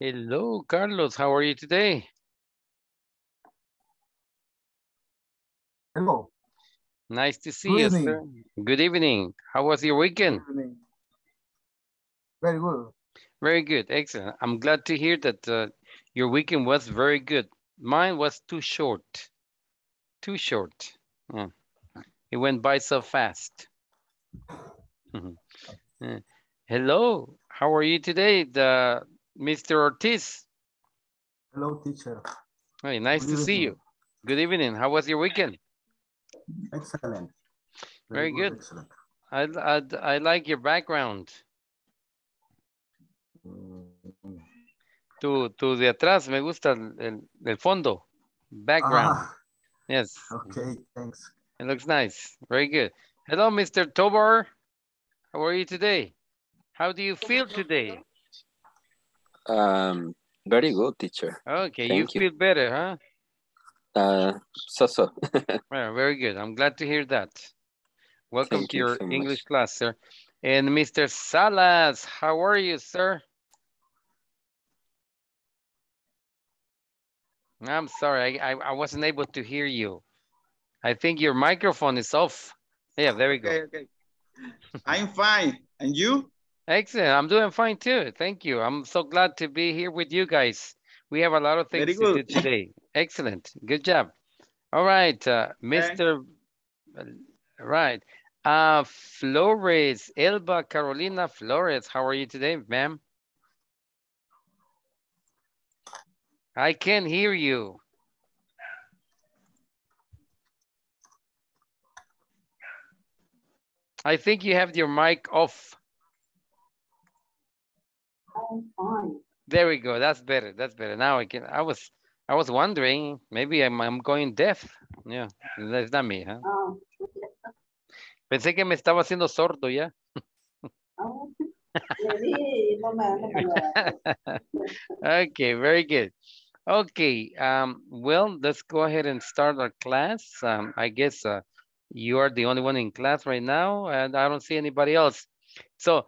Hello, Carlos. How are you today? Hello. Nice to see Good you, evening. sir. Good evening. How was your weekend? Good. Very good. Very good. Excellent. I'm glad to hear that uh, your weekend was very good. Mine was too short. Too short. Yeah. It went by so fast. Mhm. Yeah. Hello. How are you today, the Mr. Ortiz? Hello, teacher. Hey, nice Good to see you. Good evening. How was your weekend? Excellent. Very good. Excellent. I, I, I like your background. Tu, tu de atrás, me gusta el, el, el fondo. Background. Ah, Yes, okay, thanks. it looks nice. Very good. Hello, Mr. Tobar. How are you today? How do you feel today? Um, very good, teacher. Okay, Thank you you. feel better, huh? Uh, so so. Well, very good. I'm glad to hear that. Welcome Thank to you your so much. English class, sir. And Mr. Salas, how are you, sir? I'm sorry, I, I, I wasn't able to hear you. I think your microphone is off. Yeah, there we go. Okay, okay. I'm fine. And you? Excellent. I'm doing fine too. Thank you. I'm so glad to be here with you guys. We have a lot of things to do today. Excellent. Good job. All right, uh, Mr. Right. Uh, Flores, Elba Carolina Flores. How are you today, ma'am? I can't hear you. I think you have your mic off. Fine. There we go. That's better. That's better. Now I can. I was. I was wondering. Maybe I'm. I'm going deaf. Yeah. That's not me, huh? Oh, Pensé que me estaba haciendo sordo ya. okay. Very good. Okay. Um. Well, let's go ahead and start our class. Um. I guess. Uh, you are the only one in class right now, and I don't see anybody else. So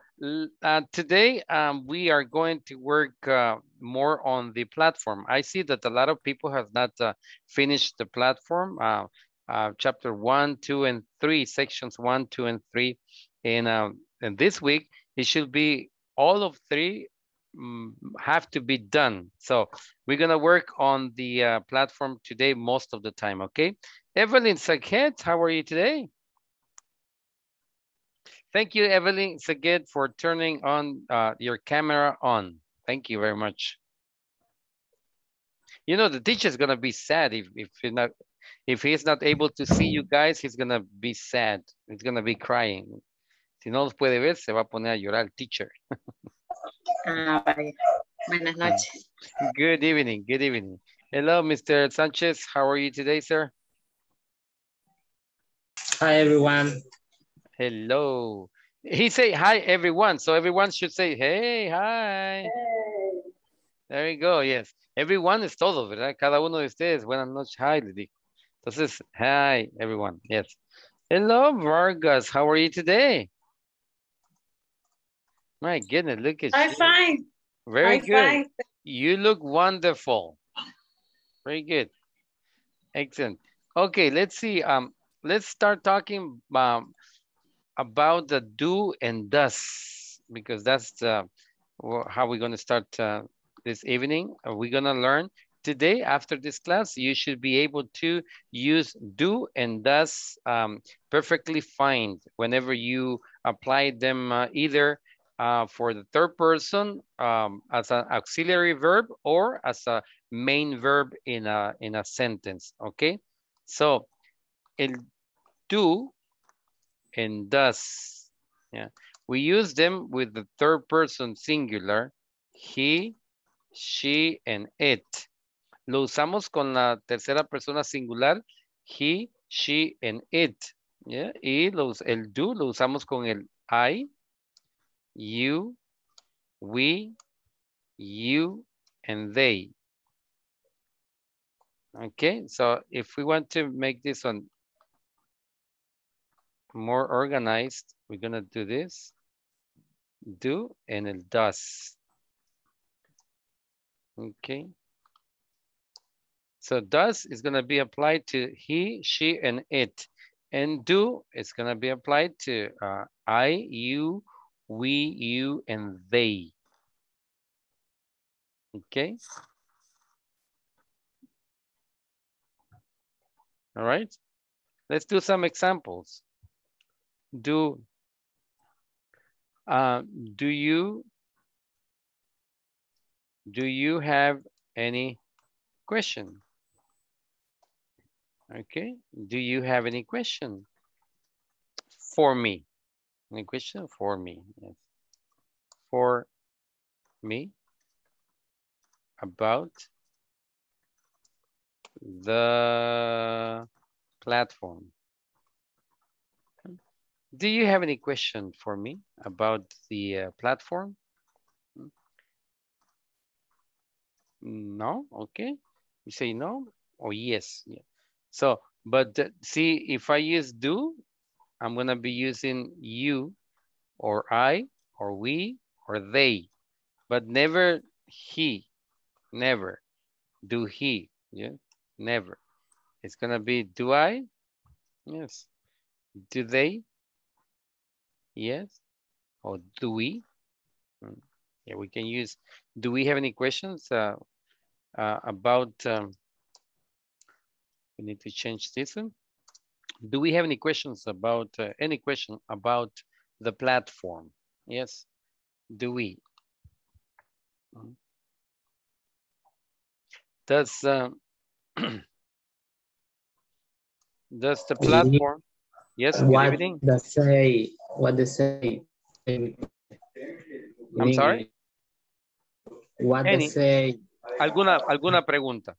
uh, today um, we are going to work uh, more on the platform. I see that a lot of people have not uh, finished the platform, uh, uh, chapter one, two, and three, sections one, two, and three. And, um, and this week, it should be all of three mm, have to be done. So we're gonna work on the uh, platform today most of the time, okay? Evelyn Saget, how are you today? Thank you, Evelyn Saget, for turning on uh, your camera on. Thank you very much. You know, the teacher's gonna be sad if if he's not if he's not able to see you guys, he's gonna be sad. He's gonna be crying. Si no los puede ver, se va a poner a llorar el teacher. Ah, vale. Buenas noches. Good evening, good evening. Hello, Mr. Sanchez. How are you today, sir? Hi everyone. Hello. He say hi, everyone. So everyone should say, hey, hi. Hey, There you go, yes. Everyone es todo, ¿verdad? Cada uno de ustedes. Buenas noches, hi, le digo. Entonces, hi, everyone, yes. Hello, Vargas. How are you today? My goodness, look at I'm you. fine. Very I'm good. fine. You look wonderful. Very good. Excellent. Okay, let's see. Um, let's start talking um, about the do and does because that's how we're going to start uh, this evening. We're going to learn today after this class. You should be able to use do and does um, perfectly fine whenever you apply them uh, either uh, for the third person um, as an auxiliary verb or as a main verb in a in a sentence. Okay, so el do and does. Yeah, we use them with the third person singular. He, she, and it. Lo usamos con la tercera persona singular. He, she, and it. Yeah, y los, el do lo usamos con el I, you, we, you, and they. Okay, so if we want to make this one more organized, we're gonna do this. Do and el does. Okay. So does is to be applied to he, she, and it. And do is to be applied to uh, I, you, we, you, and they. Okay. All right. Let's do some examples. Do uh, do you do you have any question? Okay. Do you have any question for me? Any question for me? Yes. For me about the platform. Do you have any question for me about the uh, platform? No, okay. You say no or yes. Yeah. So, but see, if I use do, I'm gonna be using you or I or we or they, but never he, never. Do he, yeah, never. It's gonna be do I? Yes. Do they? Yes. Or do we? Mm, Yeah, we can use, do we have any questions uh, uh, about, um, we need to change this one. Do we have any questions about, uh, any question about the platform? Yes. Do we? Mm. Does, um, does the platform, yes, What does say? What does say? I'm sorry? What Any. does say? ¿Alguna, alguna pregunta?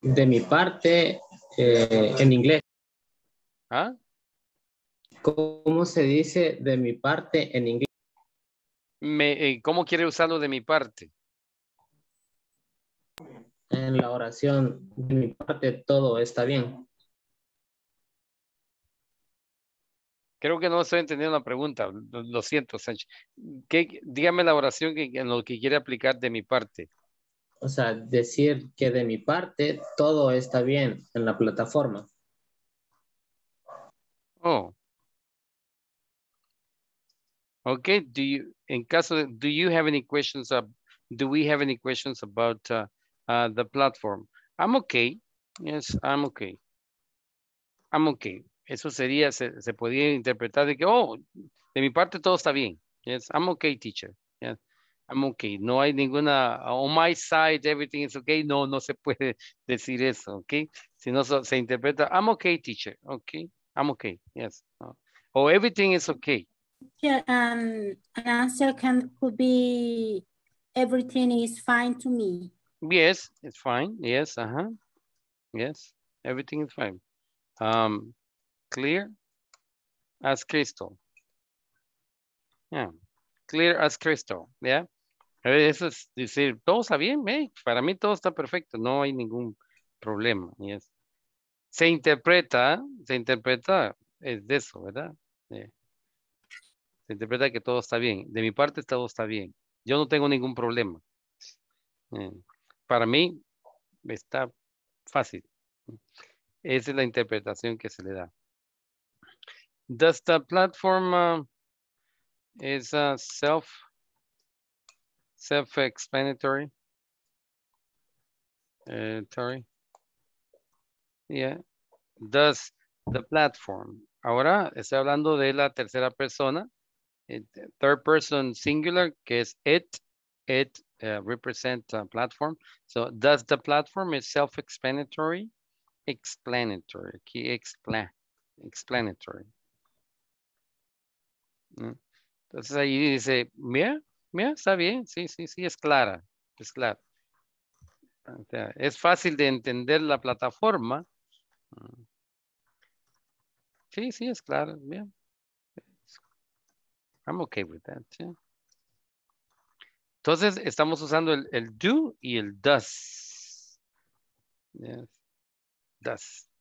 De mi parte, eh, en inglés, ¿Ah? ¿cómo se dice de mi parte en inglés? Me, eh, ¿Cómo quiere usarlo de mi parte? En la oración, de mi parte, todo está bien. Creo que no estoy entendiendo la pregunta. Lo, lo siento, Sánchez. ¿Qué- dígame la oración que, en lo que quiere aplicar de mi parte. O sea, decir que de mi parte, todo está bien en la plataforma. Oh. Okay, do you, en caso de, do you have any questions, ab- do we have any questions about uh, uh, the platform? I'm okay. Yes, I'm okay. I'm okay. Eso sería, se, se podría interpretar de que, oh, de mi parte todo está bien. Yes, I'm okay, teacher. Yes, I'm okay. No hay ninguna, on my side, everything is okay. No, no se puede decir eso, okay? Si no so- se interpreta, I'm okay, teacher. Okay, I'm okay. Yes. Oh, everything is okay. Yeah, um, an answer can could be everything is fine to me. Yes, it's fine. Yes, uh-huh. Yes, everything is fine. Um, clear as crystal. Yeah, clear as crystal, yeah. Eso es decir, todo está bien, eh, Para mí todo está perfecto, no hay ningún problema, yes. Se interpreta, se interpreta, es de eso, ¿verdad? Se interpreta que todo está bien. De mi parte todo está bien. Yo no tengo ningún problema. Eh, Para mí está fácil. Esa es la interpretación que se le da. Does the platform uh, is uh, self self-explanatory? Uh? Yeah. Does the platform. Ahora estoy hablando de la tercera persona. eh, Third person singular, que es it. It uh, represent a platform. So does the platform is self-explanatory? Explanatory. Aquí expla explanatory. Entonces ahí dice, mira, mira, está bien, sí, sí, sí, es clara, es clara. Es fácil de entender la plataforma. Sí, sí, es clara, bien. I'm okay with that. Entonces, estamos usando el, el do y el does. Yes. Does.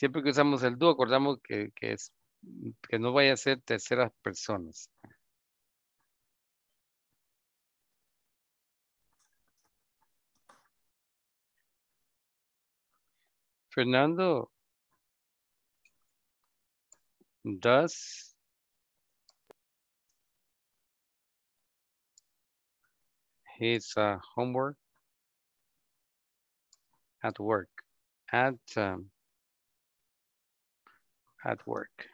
siempre que usamos el do, acordamos que, que, es, que no vaya a ser terceras personas. Fernando, does his uh, homework at work at um, at work.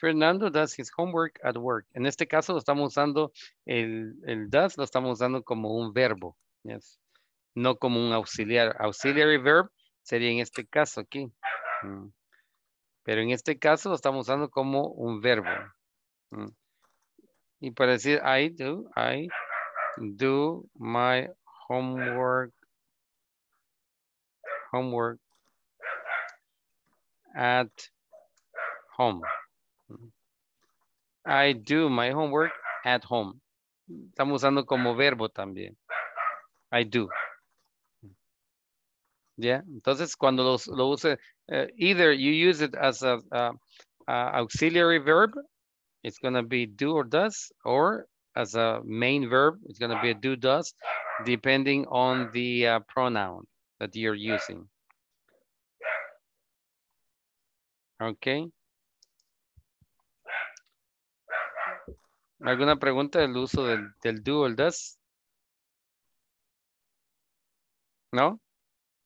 Fernando does his homework at work. En este caso lo estamos usando, el, el does lo estamos usando como un verbo. Yes. No como un auxiliar. Auxiliary verb sería en este caso aquí. Mm. Pero en este caso lo estamos usando como un verbo. Mm. Y para decir I do, I do my homework, homework at home. I do my homework at home. Estamos usando como verbo también. I do. Yeah, entonces cuando los, lo use, uh, either you use it as a, a, a auxiliary verb, it's gonna be do or does, or as a main verb, it's gonna be a do does, depending on the uh, pronoun that you're using. Okay. ¿Alguna pregunta del uso del, del do o el does? ¿No?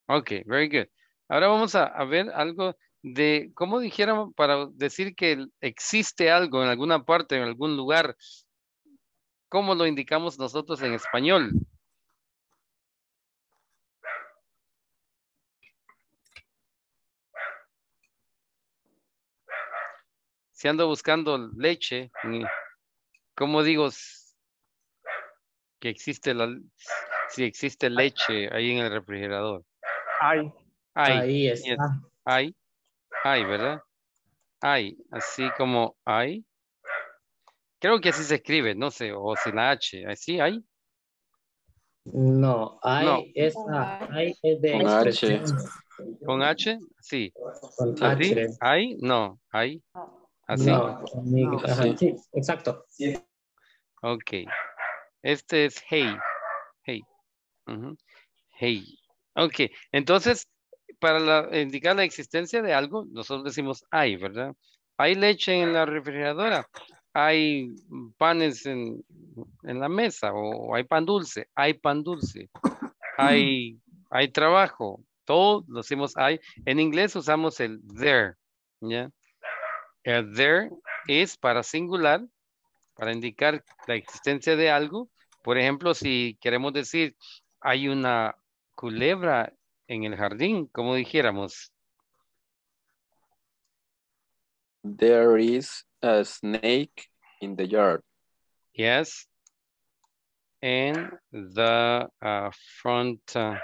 Ok, very good. Ahora vamos a, a ver algo de, ¿cómo dijéramos para decir que existe algo en alguna parte, en algún lugar? ¿Cómo lo indicamos nosotros en español? Si ando buscando leche, ¿cómo digo que existe la, si existe leche ahí en el refrigerador? Hay. Hay, Ahí yes, está. hay, hay, ¿verdad? Hay, así como hay. Creo que así se escribe, no sé, o sin la H, así hay. No, hay No. es hay es de Con H. ¿Con H? Sí. Con ¿Así? H. ¿Hay? No, hay. Así. No, ajá, Así. sí, exacto. Ok. Este es hey. Hey. Hey. Ok. Entonces, para la- indicar la existencia de algo, nosotros decimos hay, ¿verdad? Hay leche en la refrigeradora. Hay panes en, en la mesa o hay pan dulce. Hay pan dulce. Hay, hay trabajo. Todo lo decimos hay. En inglés usamos el there. ¿Ya? El there es para singular para indicar la existencia de algo. Por ejemplo, si queremos decir hay una culebra en el jardín, como dijéramos, There is a snake in the yard. yes, in the uh, front uh,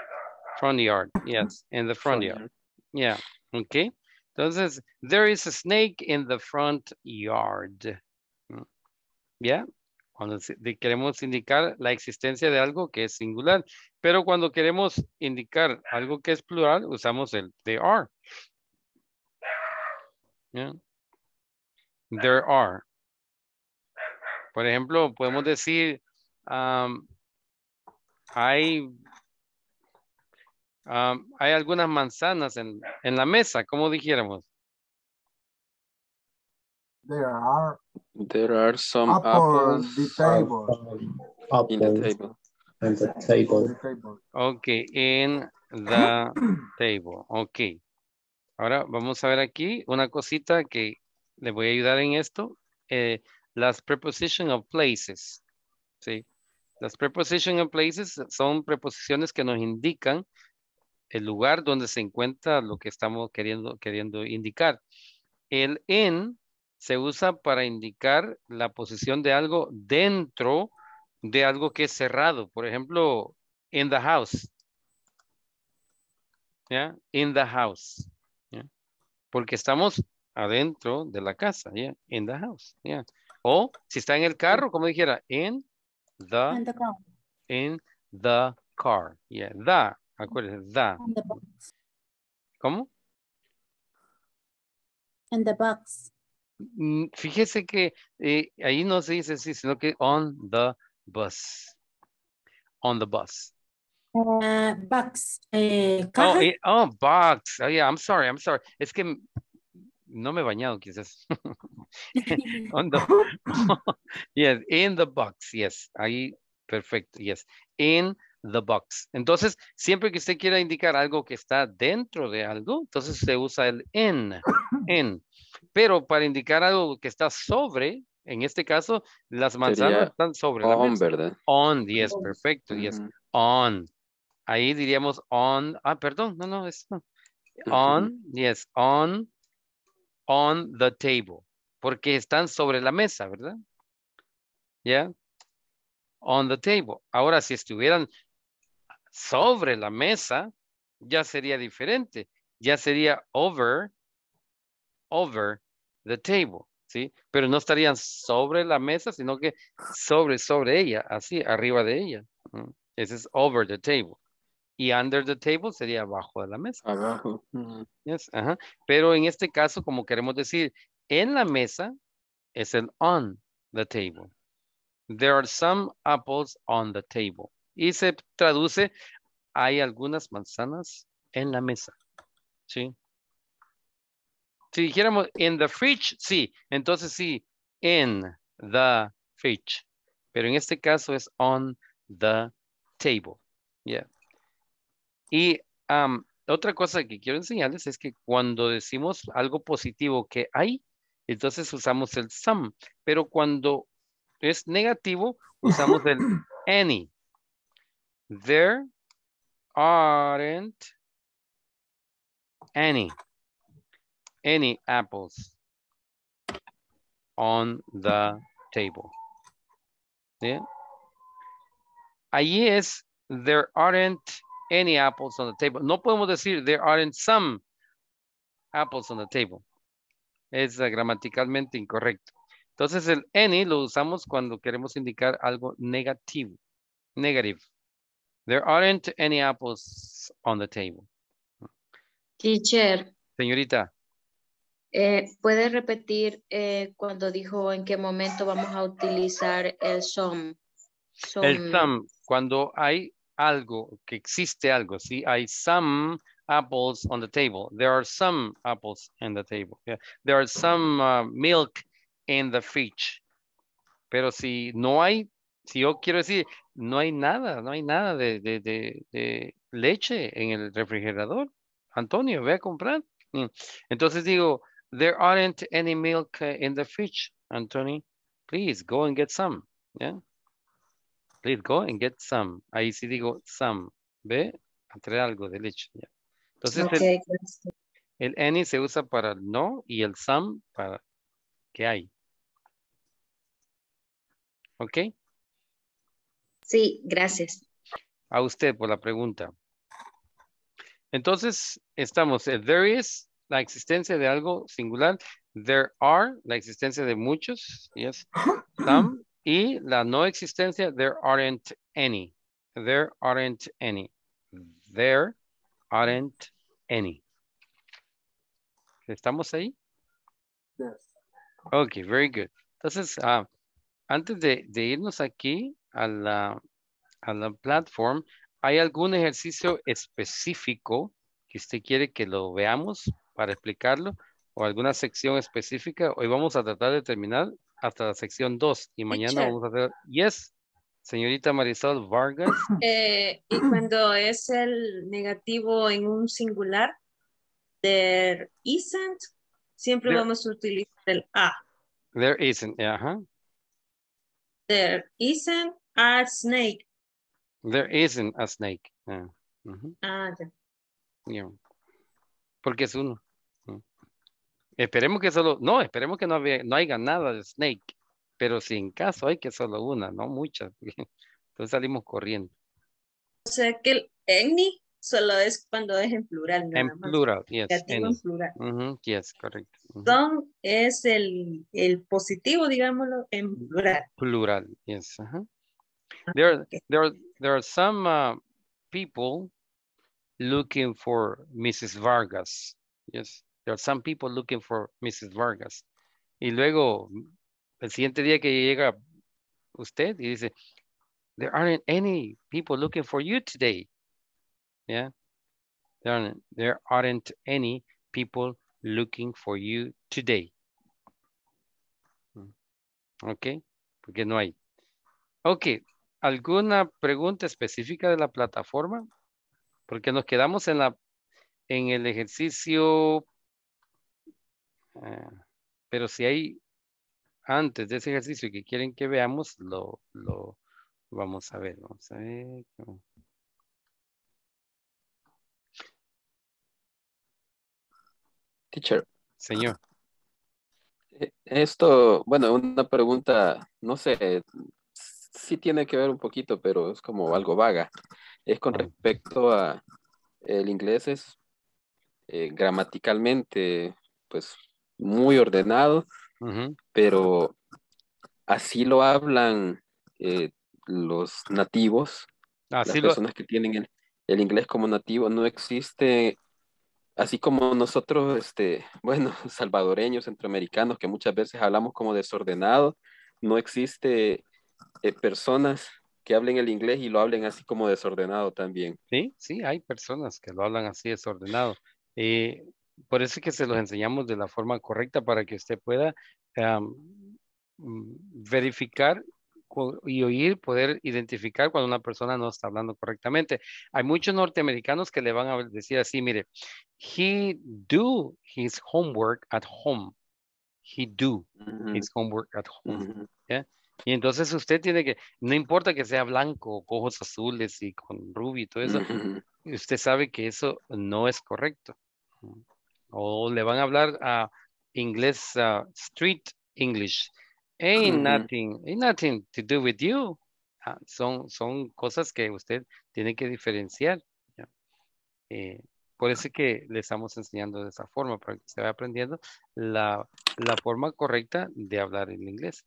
front yard, yes, in the front yard, yeah, okay. Entonces, there is a snake in the front yard. Mm. ¿Ya? Cuando queremos indicar la existencia de algo que es singular, pero cuando queremos indicar algo que es plural, usamos el they are. ¿Ya? There are. Por ejemplo, podemos decir, um, hay, um, hay algunas manzanas en, en la mesa, como dijéramos. There are There are some apple apples the table. in the Apples table. on the table. The table. Ok, in the table. Ok. Ahora vamos a ver aquí una cosita que le voy a ayudar en esto. eh, las preposition of places. Sí. Las preposition of places son preposiciones que nos indican el lugar donde se encuentra lo que estamos queriendo, queriendo indicar. El in se usa para indicar la posición de algo dentro de algo que es cerrado. Por ejemplo, in the house. ¿Ya? In the house. ¿ya? Porque estamos adentro de la casa, ¿ya? In the house, ¿ya? O si está en el carro, como dijera, in the, And the car, in the car. Yeah, the, the box, ¿Cómo? and the box. Mm, Fíjese que eh, ahí no se dice así, sino que on the bus. On the bus. Uh, box. eh, Oh, eh, oh, box. Oh, yeah, I'm sorry, I'm sorry. Es que no me he bañado quizás. On the, yes, in the box, yes. Ahí, perfecto, yes. In the box. Entonces, siempre que usted quiera indicar algo que está dentro de algo, entonces se usa el in, in. Pero para indicar algo que está sobre, en este caso, las manzanas Sería están sobre la On, mesa. ¿verdad? On, yes, perfecto, yes. Ujú. On. Ahí diríamos on. Ah, perdón, no, no, es no. Ujú. On, yes, on, on the table. Porque están sobre la mesa, ¿verdad? ¿Ya? On the table. Ahora, si estuvieran sobre la mesa, ya sería diferente. Ya sería over, over the table, ¿sí? Pero no estarían sobre la mesa, sino que sobre, sobre ella, así, arriba de ella. Ese es over the table. Y under the table sería abajo de la mesa. Abajo. Yes, ajá. Pero en este caso, como queremos decir, en la mesa es el on the table. There are some apples on the table. Y se traduce, hay algunas manzanas en la mesa. ¿Sí? Si dijéramos in the fridge, sí. Entonces sí, in the fridge. Pero en este caso es on the table. Yeah. Y otra cosa que quiero enseñarles es que cuando decimos algo positivo que hay, entonces usamos el some. Pero cuando es negativo, usamos el any. There aren't any, any apples on the table. ¿Sí? Allí es, there aren't any apples on the table. No podemos decir, there aren't some apples on the table. Es gramaticalmente incorrecto. Entonces el any lo usamos cuando queremos indicar algo negativo. Negative. There aren't any apples on the table. Teacher, Señorita, eh, ¿puede repetir eh, cuando dijo en qué momento vamos a utilizar el some? el Some. some, cuando hay algo, que existe algo, ¿sí? Hay some apples on the table. There are some apples on the table. yeah. There are some uh, milk in the fridge. Pero si no hay, si yo quiero decir, no hay nada, no hay nada de, de, de, de leche en el refrigerador. Antonio, ve a comprar. Mm. Entonces digo, there aren't any milk uh, in the fridge, Anthony. Please go and get some. Yeah. Please go and get some. Ahí sí digo some. Ve a traer algo de leche. ya. Entonces Ok, el, el any se usa para el no y el some para que hay. ¿Ok? Sí, gracias. A usted por la pregunta. Entonces, estamos, el there is, la existencia de algo singular. There are, la existencia de muchos, yes, some. Y la no existencia, there aren't any. There aren't any. There aren't any. ¿Estamos ahí? Yes. Ok, very good. Entonces, ah, antes de, de irnos aquí a la, a la platform, ¿hay algún ejercicio específico que usted quiere que lo veamos para explicarlo? ¿O alguna sección específica? Hoy vamos a tratar de terminar hasta la sección 2 y mañana vamos a hacer... Yes, señorita Marisol Vargas. Eh, y cuando es el negativo en un singular, there isn't, siempre There- vamos a utilizar el a. There isn't, ajá. There isn't a snake. There isn't a snake. Ah. Ah, ya. Yeah. Porque es uno. Mm. Esperemos que solo, no, esperemos que no, había, no haya nada de snake, pero si en caso hay que solo una, no muchas. Entonces salimos corriendo. O sea que el any solo es cuando es en plural, nada En más. plural, yes. Negativo en plural. Ujú, yes, correcto. ujú. Some es el, el positivo, digámoslo, en plural. Plural, yes. ajá. There, there, are- there are some uh, people looking for Mrs. Vargas. Yes, there are some people looking for Mrs. Vargas. Y luego, el siguiente día que llega usted y dice, there aren't any people looking for you today. Yeah. There aren't, there aren't any people looking for you today. Mm. Ok, porque no hay. Ok, ¿alguna pregunta específica de la plataforma? Porque nos quedamos en la en el ejercicio, eh, pero si hay antes de ese ejercicio que quieren que veamos, lo, lo vamos a ver. Vamos a ver. Teacher, Señor. eh, esto, bueno, una pregunta, no sé, sí tiene que ver un poquito, pero es como algo vaga. Es con respecto a el inglés es eh, gramaticalmente, pues, muy ordenado, pero así lo hablan eh, los nativos, las lo, personas que tienen el, el inglés como nativo. No existe, así como nosotros, este, bueno, salvadoreños, centroamericanos, que muchas veces hablamos como desordenado, no existe eh, personas que hablen el inglés y lo hablen así como desordenado también. sí, sí, hay personas que lo hablan así desordenado. Eh, por eso es que se los enseñamos de la forma correcta para que usted pueda mm, verificar y oír, poder identificar cuando una persona no está hablando correctamente. Hay muchos norteamericanos que le van a decir así, mire, he do his homework at home. He do his homework at home. ujú, Y entonces usted tiene que, no importa que sea blanco, con ojos azules y con rubio y todo eso, usted sabe que eso no es correcto. O le van a hablar a inglés, ah, street English. Ain't nothing, ain't nothing to do with you. Ah, son, son cosas que usted tiene que diferenciar. ¿ya? Eh, por eso es que le estamos enseñando de esa forma, para que se vaya aprendiendo la, la forma correcta de hablar el inglés.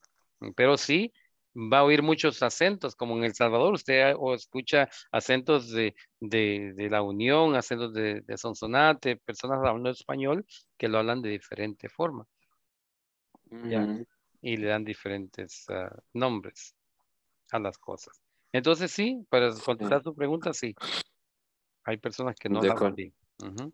Pero sí, va a oír muchos acentos, como en El Salvador, usted o escucha acentos de, de, de la Unión, acentos de, de Sonsonate, personas hablando español que lo hablan de diferente forma Ya. ujú. y le dan diferentes ah, nombres a las cosas. Entonces sí, para contestar su pregunta, sí. Hay personas que no hablan bien. Ujú.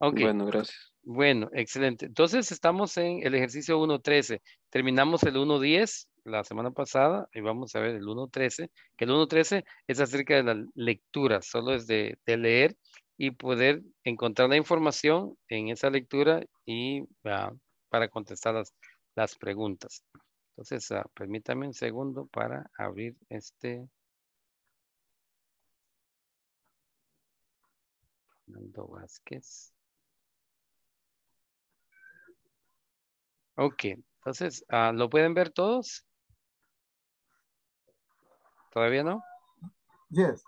Ok. Bueno, gracias. Bueno, excelente. Entonces estamos en el ejercicio 1.13. Terminamos el 1.10 la semana pasada y vamos a ver el 1.13, que el 1.13 es acerca de la lectura, solo es de, de leer y poder encontrar la información en esa lectura y ah, para contestar las, las preguntas. Entonces, ah, permítame un segundo para abrir este. Fernando Vázquez. Ok, entonces, ah, ¿lo pueden ver todos? ¿Todavía no? Yes.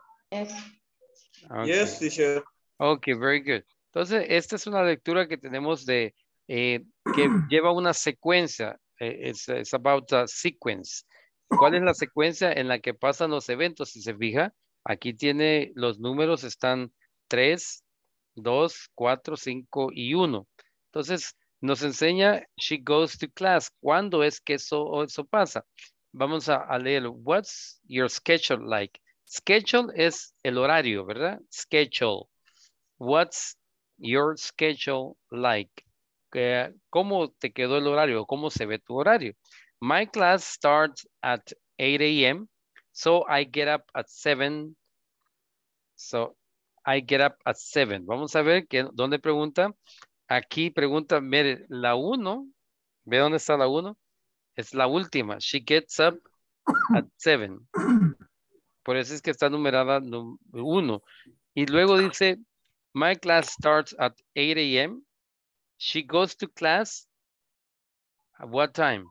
Ok. Yes, teacher. Ok, very good. Entonces, esta es una lectura que tenemos de, eh, que lleva una secuencia. eh, it's, it's about a sequence. ¿Cuál es la secuencia en la que pasan los eventos? Si se fija, aquí tiene los números, están 3, 2, 4, 5 y 1. Entonces, nos enseña, she goes to class. ¿Cuándo es que eso, eso pasa? Vamos a, leer, what's your schedule like? Schedule es el horario, ¿verdad? Schedule. What's your schedule like? Eh, ¿Cómo te quedó el horario? ¿Cómo se ve tu horario? My class starts at 8 a.m. So I get up at 7. So I get up at 7. Vamos a ver que, dónde pregunta. Aquí pregunta, mire, la 1. ¿Ve dónde está la 1? Es la última. She gets up at 7. Por eso es que está numerada 1. Y luego dice, my class starts at 8 a.m. She goes to class at what time?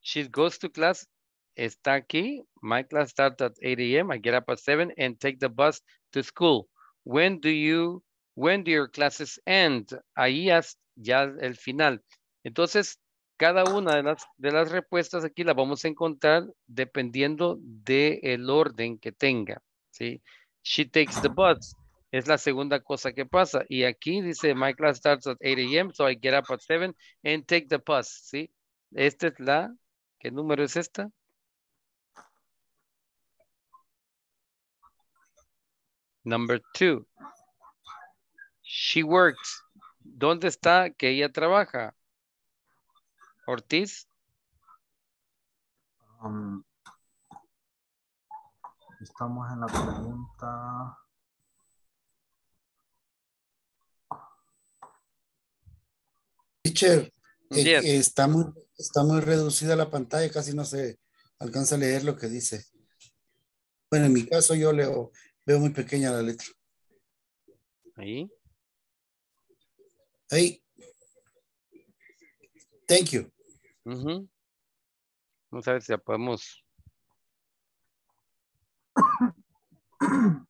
She goes to class, está aquí. My class starts at 8 a.m. I get up at 7 and take the bus to school. When do you, when do your classes end? Ahí es ya el final. Entonces, cada una de las, de las respuestas aquí la vamos a encontrar dependiendo del orden que tenga. ¿sí? She takes the bus. Es la segunda cosa que pasa. Y aquí dice, my class starts at 8 a.m., so I get up at 7 and take the bus. ¿sí? Esta es la, ¿qué número es esta? Number two. She works. ¿Dónde está que ella trabaja? Ortiz. Um, estamos en la pregunta. Teacher, eh, Yes. eh, está, muy, está muy reducida la pantalla, casi no se alcanza a leer lo que dice. Bueno, en mi caso yo leo, veo muy pequeña la letra. Ahí. Ahí. Thank you. Ujú. Vamos a ver si la podemos.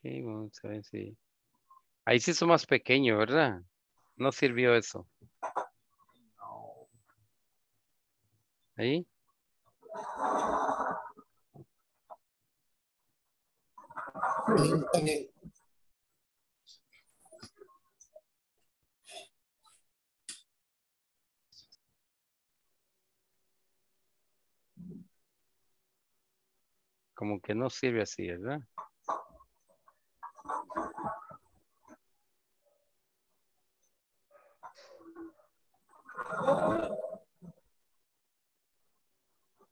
Ok, vamos a ver si. Ahí sí son más pequeño, ¿verdad? No sirvió eso. Ahí. Como que no sirve así, ¿verdad?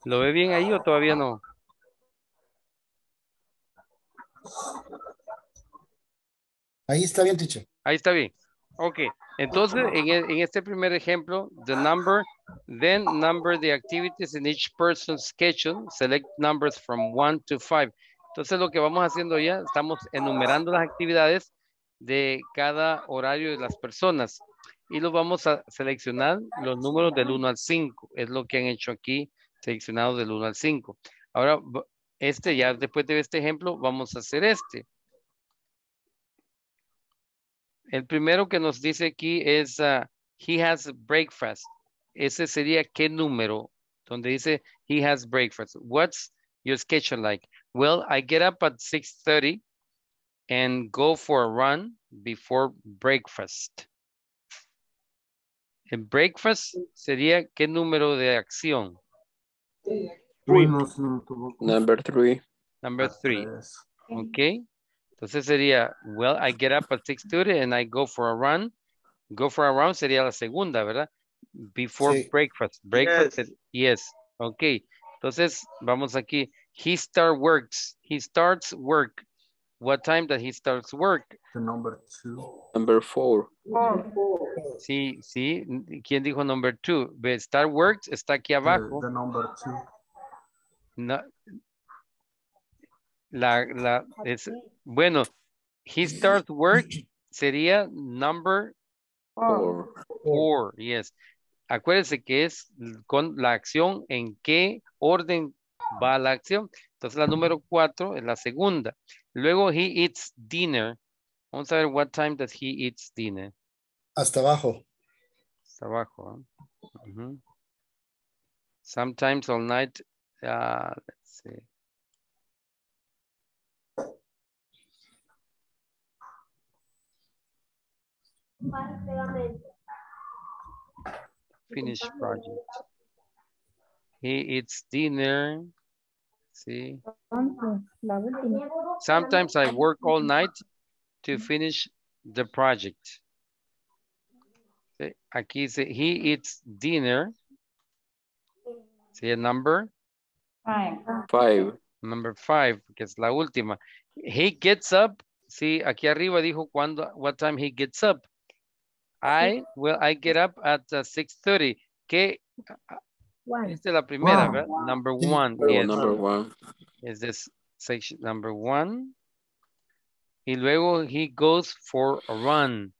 ¿Lo ve bien ahí o todavía no? Ahí está bien, teacher. Ahí está bien. Ok, entonces en, e- en este primer ejemplo, the number, then number the activities in each person's schedule, select numbers from one to five. Entonces lo que vamos haciendo ya, estamos enumerando las actividades de cada horario de las personas y lo vamos a seleccionar los números del 1 al 5, es lo que han hecho aquí, seleccionados del 1 al 5. Ahora, este ya después de este ejemplo, vamos a hacer este. El primero que nos dice aquí es, ah, he has breakfast. Ese sería qué número, donde dice he has breakfast. What's your schedule like? Well, I get up at 6.30 and go for a run before breakfast. El breakfast sería qué número de acción? Uno, no. Number three. Number three. Okay. Entonces sería, well, I get up at 6.30 and I go for a run. Go for a run sería la segunda, ¿verdad? Before Sí. breakfast. Breakfast, Yes. es- yes. Ok. Entonces, vamos aquí. He start works. He starts work. What time that he starts work? The number two. Number four. Sí, sí. ¿Quién dijo number two? Start works está aquí The, abajo. the number two. No. La, la, es, bueno, he starts work sería number Four. Four, yes. Acuérdense que es con la acción en qué orden va la acción. Entonces la número cuatro es la segunda. Luego he eats dinner. Vamos a ver what time does he eats dinner. Hasta abajo. Hasta abajo. Ujú. Sometimes all night. Ah, let's see. Finish project. He eats dinner. See. Sometimes I work all night to finish the project. Aquí dice, he eats dinner. See a number? Five. Number five, que es la última. He gets up. Sí, aquí arriba dijo cuando, what time he gets up. I, well, I get up at uh, 6.30. Que, esta es la primera, Wow. ¿verdad? Number one. one, Oh, yes. number one. is this section number one. Y luego he goes for a run.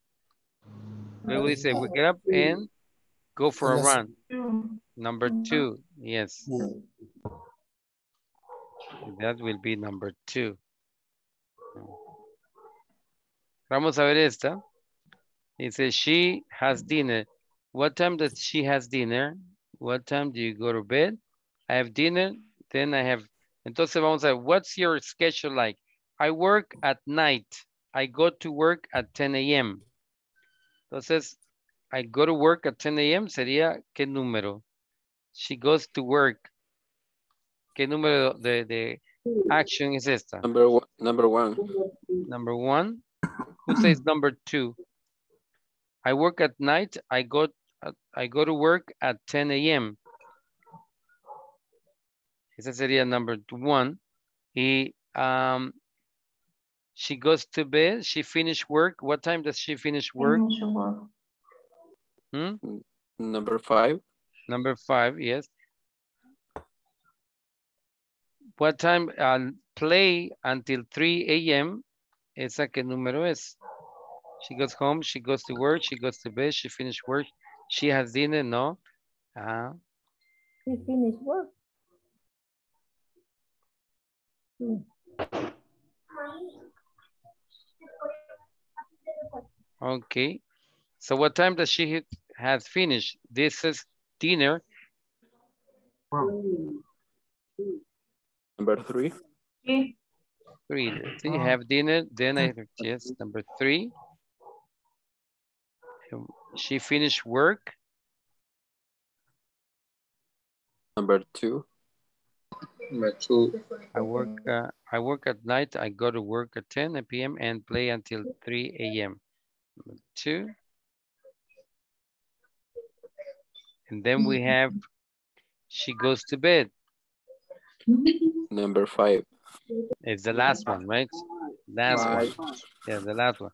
Luego dice, we get up and go for a run. Number two, yes, that will be number two. Vamos a ver esta. Dice, she has dinner. What time does she has dinner? What time do you go to bed? I have dinner, then I have Entonces vamos a ver, what's your schedule like? I work at night. I go to work at 10 a.m. Entonces, I go to work at 10 a.m. sería, ¿qué número? She goes to work. ¿Qué número de, de action is esta? Number one. Number one. Number one. Who says number two? I work at night. I go I go to work at 10 a.m. Esa sería number one. Y um, she goes to bed. She finish work. What time does she finish work? Finish work. Hmm? Number five. Number five, yes. What time? Uh, play until 3 a.m. ¿Esa qué número es? She goes home, she goes to work, she goes to bed, she finished work, she has dinner, no. Ah, She finish work. okay. So what time does she hit- has finished? This is dinner. Number three. Three. So you have dinner, then I, yes, number three. Um, She finished work. Number two. Number two. I work, uh, I work at night. I go to work at 10 p.m. and play until 3 a.m. Number Two. And then we have, she goes to bed. Number five. It's the last one, right? Last one. Yeah, the last one.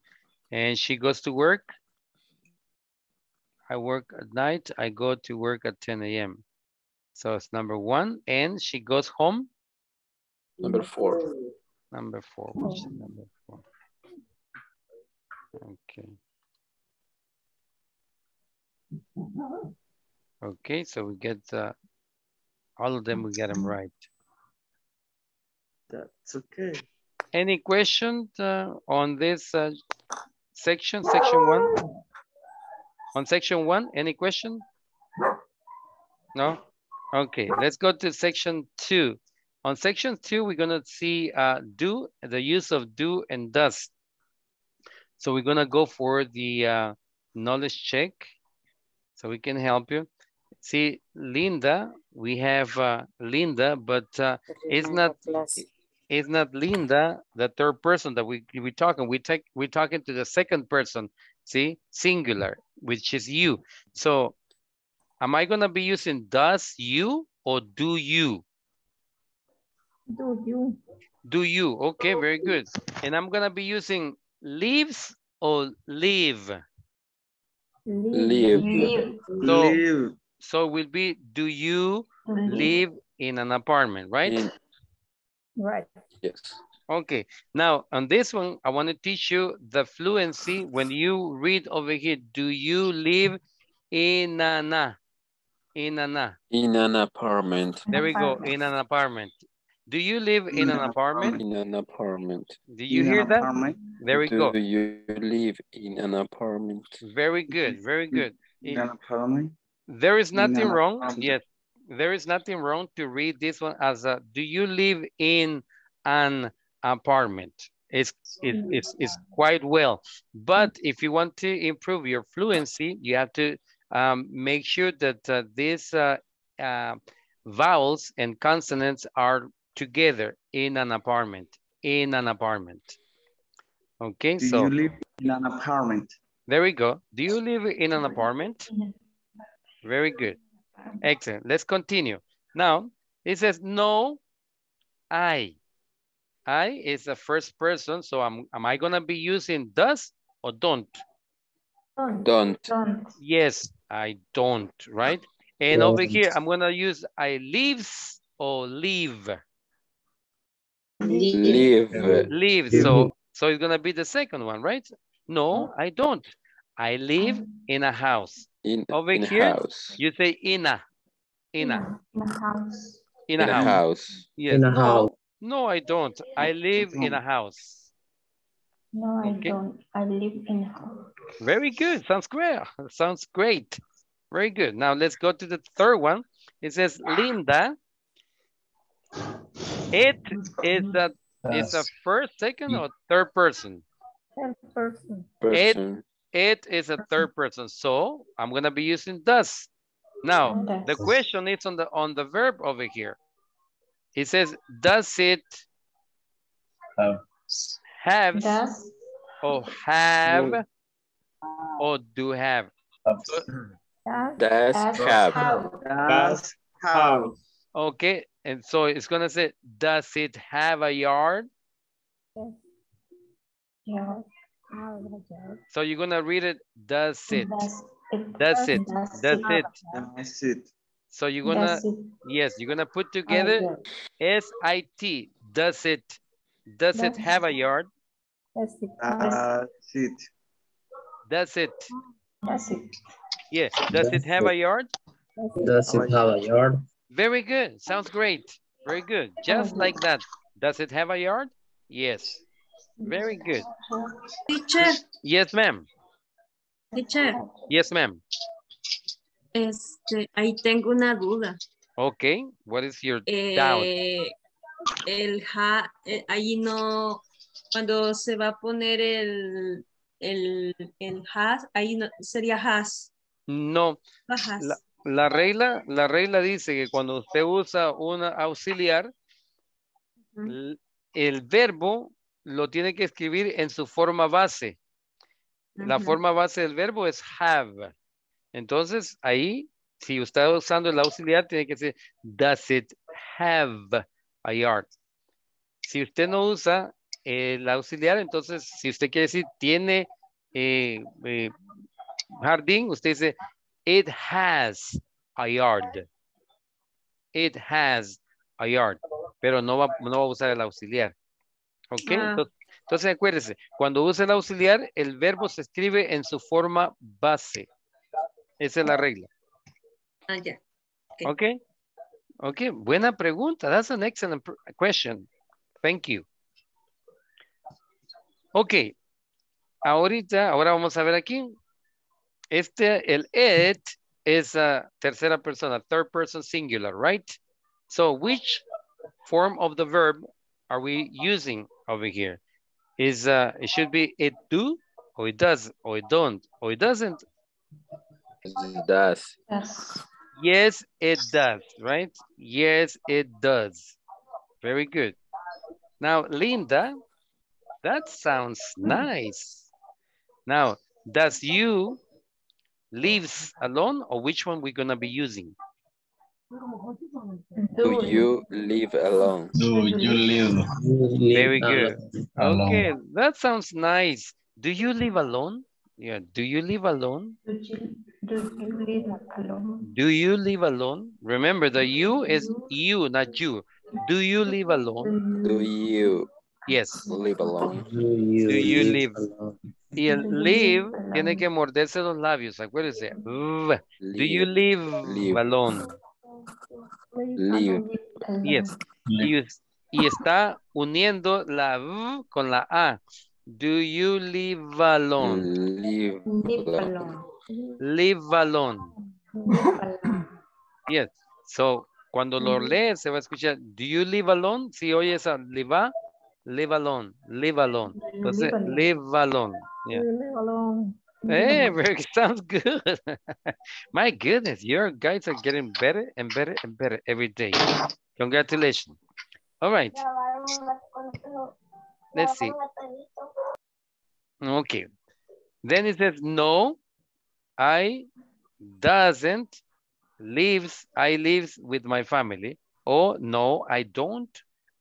And she goes to work. I work at night. I go to work at 10 a.m. So it's number one. And she goes home. Number four. Number four. Number four? Okay. Okay, so we get uh, all of them. We get them right. That's okay. Any questions uh, on this uh, section, section one? On section one, any question? No? Okay, let's go to section two. On section two, we're gonna see uh, do, the use of do and does. So we're gonna go for the uh, knowledge check so we can help you. See, Linda, we have uh, Linda, but uh, it's not it's not Linda, the third person that we we talking. We take we're talking to the second person. See, singular, which is you. So, am I gonna be using does you or do you? Do you? Do you? Okay, very good. And I'm gonna be using leaves or live. Live. So, Live. so it will be do you live in an apartment, right? In- Right. yes. Okay, now on this one, I want to teach you the fluency. When you read over here, do you live in an, a- in an, a? In an apartment. there we go, in an apartment. Do you live in an apartment? In an apartment. Do you In hear that? apartment. There we Do go. Do you live in an apartment? Very good, very good. In an apartment. There is nothing wrong, apartment. yes. There is nothing wrong to read this one as a, do you live in an apartment? It's, it's, it's, it's quite well. But if you want to improve your fluency, you have to um, make sure that uh, these uh, uh, vowels and consonants are together in an apartment, in an apartment. Okay, Do so you live in an apartment? there we go. Do you live in an apartment? Very good. Excellent. Let's continue. Now, it says, no, I. I is the first person, so am, am I gonna be using does or don't? Don't. Don't. Don't. Yes, I don't, right? And over here, I'm gonna use I lives or leave. Live. Leave, so, so it's gonna be the second one, right? No, I don't. I live ah. in a house. In, Over in here, a house. You say in a, in a, In a house. in In a a house. house. Yes. In a no, house. No, I don't. I live in a house. No, I Okay. don't. I live in a house. Very good. Sounds great. Sounds great. Very good. Now let's go to the third one. It says Linda. It is a it's a first, second, mm. or third person. Third person. Person. It is a third person. So I'm gonna be using does. Now the question is on the on the verb over here. It says, does it Have. have Does, or have or do have? Have. does, Does does have. Does have. Okay, and so it's gonna say, does it have a yard? yeah, Ah, so you're gonna read it, does it? does it, That's it. does That's it. That's it. So you're gonna, it yes, you're gonna put together? S-I-T, does it, does it have a yard? Does it, does, That's it. That's it. does it, Yeah, does it That's have a yard? Does it have a yard? Very good, sounds great. Very good, just like that. Does it have a yard? Yes. Very good. Teacher, Yes, ma'am. teacher, Yes, ma'am. este, ahí tengo una duda. Okay, what is your doubt? Eh, el ha, eh, ahí no, cuando se va a poner el, el, el has, ahí no, sería has, No, has. la, la regla, la regla dice que cuando usted usa una auxiliar, el verbo lo tiene que escribir en su forma base. La forma base del verbo es have. Entonces, ahí, si usted está usando el auxiliar, tiene que decir, does it have a yard? Si usted no usa el auxiliar, entonces, si usted quiere decir, tiene eh, eh, jardín, usted dice, it has a yard. It has a yard. Pero no va, no va a usar el auxiliar. ¿Ok? Ah. Entonces, entonces, acuérdese, cuando usa el auxiliar, el verbo se escribe en su forma base. Esa es la regla. Ah, ya. ¿Ok? Ok, buena pregunta. That's an excellent question. Thank you. Ok. Ahorita, ahora vamos a ver aquí. Este, el it es a tercera persona, third person singular, right? So which form of the verb are we using over here? Is uh, it should be it do, or it does, or it don't, or it doesn't. Does. does, Yes, it does, right? Yes, it does. Very good. Now, Linda, that sounds nice. Now, does you lives alone or which one we're gonna be using? Do you live alone? Do you live Very good. alone? Okay, that sounds nice. Do you live alone? Yeah, do you live alone? do you, do you live alone? Do you live alone? Remember, the you is you, not you. Do you live alone? Do you Yes. live alone? Do you, Do you live? alone? Y el Do you live live tiene alone? que morderse los labios, acuérdense. Do you live, Live. alone? Live. Yes. Y, es- y está uniendo la V con la A. Do you live alone? Live Live alone. Live alone. Yes. So, cuando lo lees se va a escuchar, do you live alone? Si oye esa live, a, live alone, live alone. Entonces, alone. live alone. Yeah. Live alone. Hey, very sounds good. My goodness, your guys are getting better and better and better every day. Congratulations. All right, let's see. Okay. Then it says, no, I doesn't lives, I lives with my family. Or no, I don't,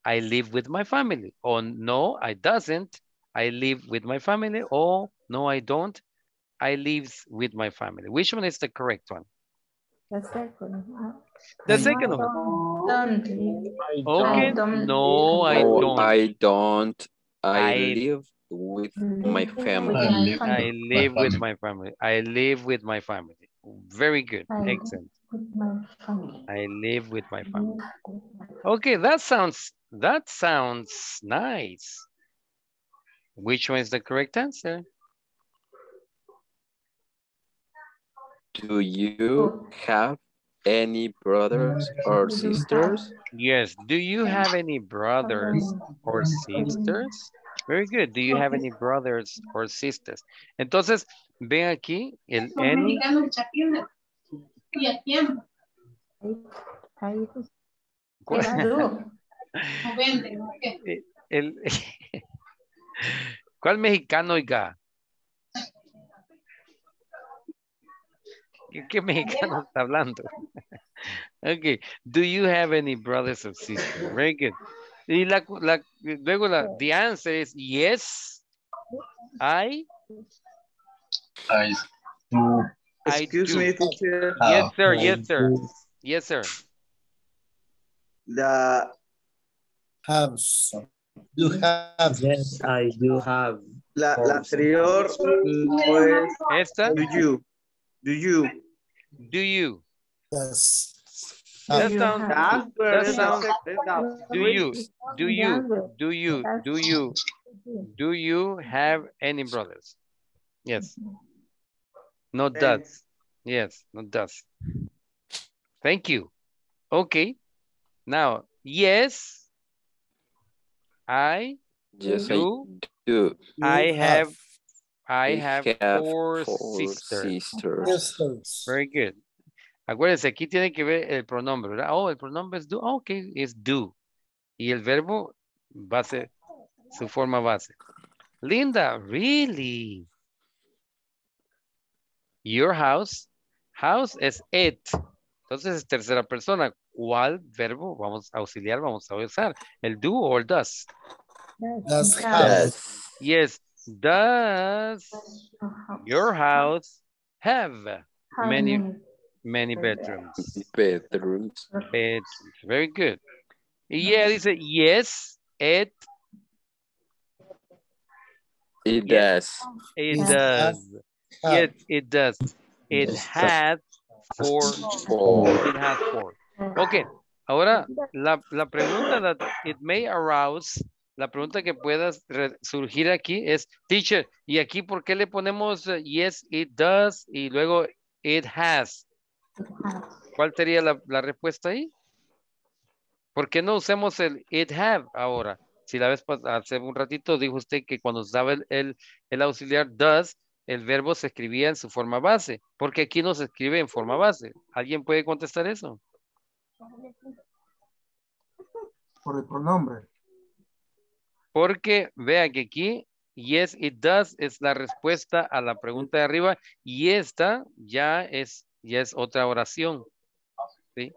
I live with my family. Or no, I doesn't, I live with my family. Or no, I don't, I lives with my family. Which one is the correct one? The second. uh, The second one. don't- Don't. Okay. Don't No, I don't. I don't. I, I live with my family. I live I family. live with family. my family. I live with my family. Very good. I live Excellent. With my family. I live with my family. Live with my Okay, that sounds that sounds nice. Which one is the correct answer? Do you have any brothers or Do you have- sisters? Yes. Do you have any brothers or sisters? Very good. Do you have any brothers or sisters? Entonces, ven aquí el any. Do. Eh, el- ¿Cuál mexicano, oiga? ¿Qué, qué mexicano está hablando? Okay. Do you have any brothers or sisters? Very good. Y la, la, luego la, the answer is yes, I, I do. I Excuse do. me, teacher. Yes, Ah, sir. I Yes, sir. Yes, sir. The House. You have. Yes, I do have. la, la Horse. anterior no es Esta, do you. Do you. do you? Yes. That sounds, That's where That it's sounds- accepted. do you, do you, do you, do you, do you have any brothers? Yes. No does. Yes, no does. Thank you. Okay. Now, yes, I Yes, I do, do. I You have, I have have four four sisters. sisters. Very good. Acuérdense, aquí tiene que ver el pronombre, ¿verdad? Oh, el pronombre es do. Ah, ok, es do. Y el verbo base, su forma base. Linda, really? Your house. House es it. Entonces es tercera persona. ¿Cuál verbo vamos a auxiliar, vamos a usar? ¿El do o el does? Does have. Yes. Does your house have many, many bedrooms? Bedrooms. Bedrooms. Very good. Y yeah, dice, yes, it, It Yes. does. it It does. Yes, it does. It Yes. has four, Four. it has four. Ok, ahora la, la pregunta that it may arouse, la pregunta que pueda re- surgir aquí es, teacher, ¿y aquí por qué le ponemos eh, yes, it does y luego it has? ¿Cuál sería la, respuesta ahí? ¿Por qué no usemos el it have ahora? Si la vez hace un ratito dijo usted que cuando usaba el, el, el auxiliar does, el verbo se escribía en su forma base. Porque aquí no se escribe en forma base. ¿Alguien puede contestar eso? Por el pronombre. Porque vea que aquí yes, it does es la respuesta a la pregunta de arriba y esta ya es, ya es otra oración. ¿sí?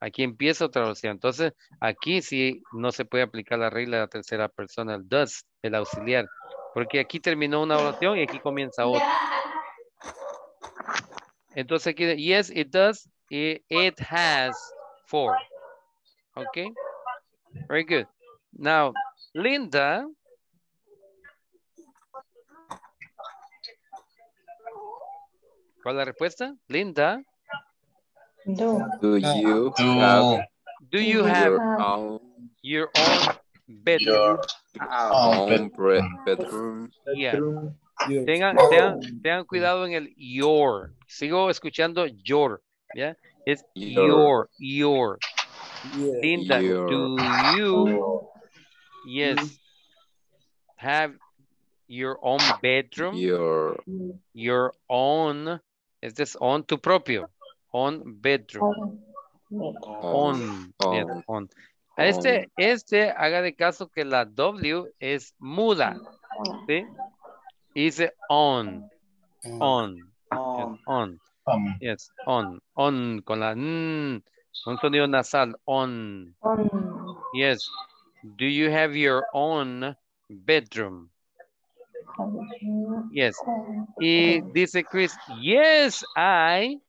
Aquí empieza otra oración. Entonces, aquí sí no se puede aplicar la regla de la tercera persona, el does, el auxiliar. Porque aquí terminó una oración y aquí comienza otra. Entonces aquí, yes, it does, i- it has four. Okay, very good. Now, Linda. ¿Cuál es la respuesta? Linda, Do Uh, you Do have do you have your own, your own bedroom? your own own bedroom? Yeah. Tengan, tengan, tengan cuidado en el your. Sigo escuchando your, ¿ya? Es your, your. Yeah. Linda, Your. do you, yes, have your own bedroom? Your Your own, este es on tu propio, on bedroom, on, yes, own. on. Este, este, haga de caso que la W es muda, ¿sí? Y dice on, on, yes, on, um, yes, on, on, con la n, un sonido nasal, on, yes. Do you have your own bedroom? Yes. Y dice Chris, yes, I,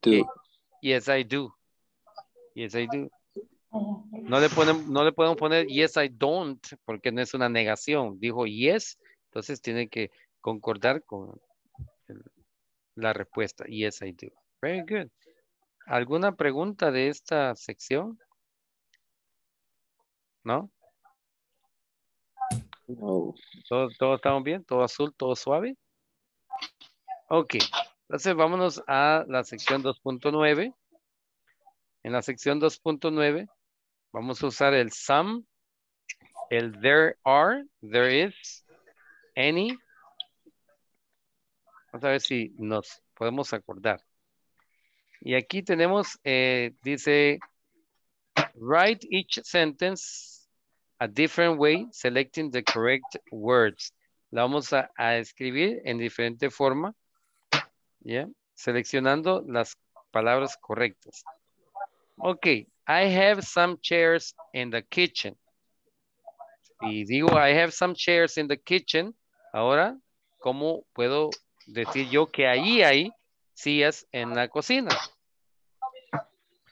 do. yes, I do. Yes, I do. No le, ponen, no le podemos poner yes, I don't, porque no es una negación. Dijo yes, entonces tiene que concordar con la respuesta. Yes, I do. Very good. ¿Alguna pregunta de esta sección? ¿No? No. ¿Todo, todo estamos bien? ¿Todo azul? ¿Todo suave? Ok. Entonces vámonos a la sección 2.9. En la sección 2.9 vamos a usar el some, el there are, there is, any. Vamos a ver si nos podemos acordar. Y aquí tenemos, eh, dice, Write each sentence a different way, selecting the correct words. La vamos a, escribir en diferente forma, ¿ya? Seleccionando las palabras correctas. Ok, I have some chairs in the kitchen. Y digo, I have some chairs in the kitchen. Ahora, ¿cómo puedo decir yo que ahí hay sillas en la cocina?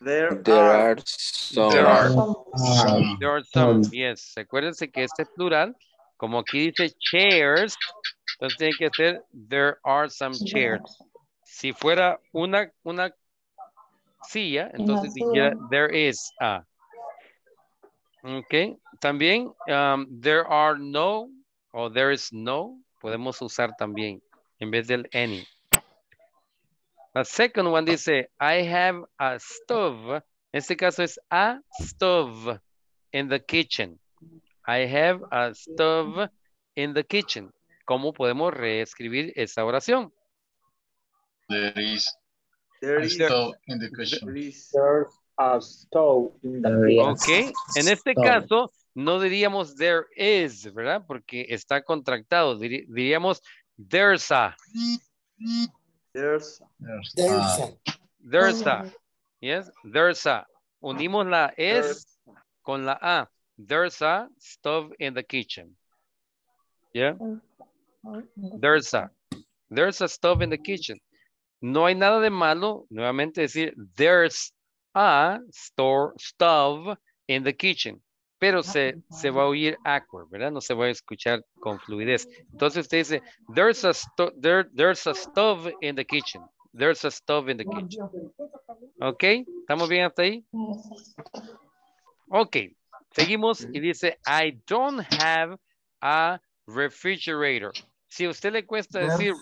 There, There are. are some. There are. Some. There are some, yes. Acuérdense que este es plural. Como aquí dice chairs, entonces tiene que ser there are some chairs. Si fuera una, una silla, entonces dijera there is a. Ok. También um, there are no o there is no, podemos usar también en vez del any. La second one dice I have a stove. En este caso es a stove in the kitchen. I have a stove in the kitchen. ¿Cómo podemos reescribir esa oración? There is There a stove in the kitchen. There is. There's a stove in the There is. Ok, en este Stove. caso no diríamos there is, ¿verdad? Porque está contractado. Diríamos there's a, There's. There's There's a- a- there's a. Yes, there's a. Unimos la es con la a. There's a stove in the kitchen. Yeah, there's a. There's a stove in the kitchen. No hay nada de malo, nuevamente decir, there's a store stove in the kitchen. Pero se, se va a oír awkward, ¿verdad? No se va a escuchar con fluidez. Entonces usted dice, there's a, there, there's a stove in the kitchen. There's a stove in the kitchen. ¿Ok? ¿Estamos bien hasta ahí? Ok. Seguimos y dice, I don't have a refrigerator. Si a usted le cuesta decir,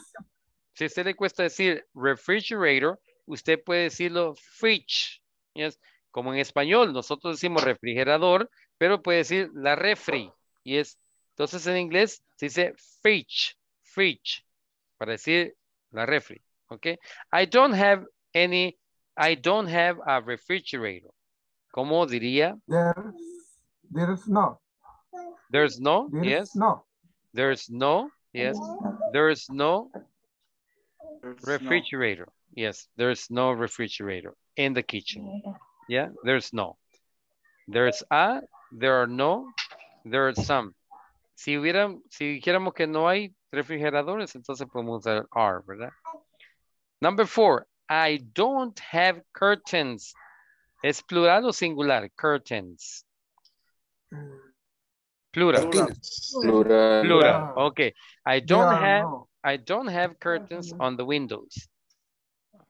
si a usted le cuesta decir refrigerator, usted puede decirlo fridge. Yes. Como en español, nosotros decimos refrigerador, pero puede decir la refri. Y es, entonces en inglés se dice fridge, fridge, para decir la refri. ¿Ok? I don't have any, I don't have a refrigerator. ¿Cómo diría? There's, there's no. There's no, There's yes. no. There's no, yes. There's no There's no. refrigerator. Yes, there's no refrigerator in the kitchen. Yeah, there's no. There's a, there are no, there are some. Si hubieran, si dijéramos que no hay refrigeradores, entonces podemos usar are, ¿verdad? Number four, I don't have curtains. ¿Es plural o singular? Curtains. Plural. Cortinas. Plural. Plural. Okay. I don't There have no. I don't have curtains on the windows.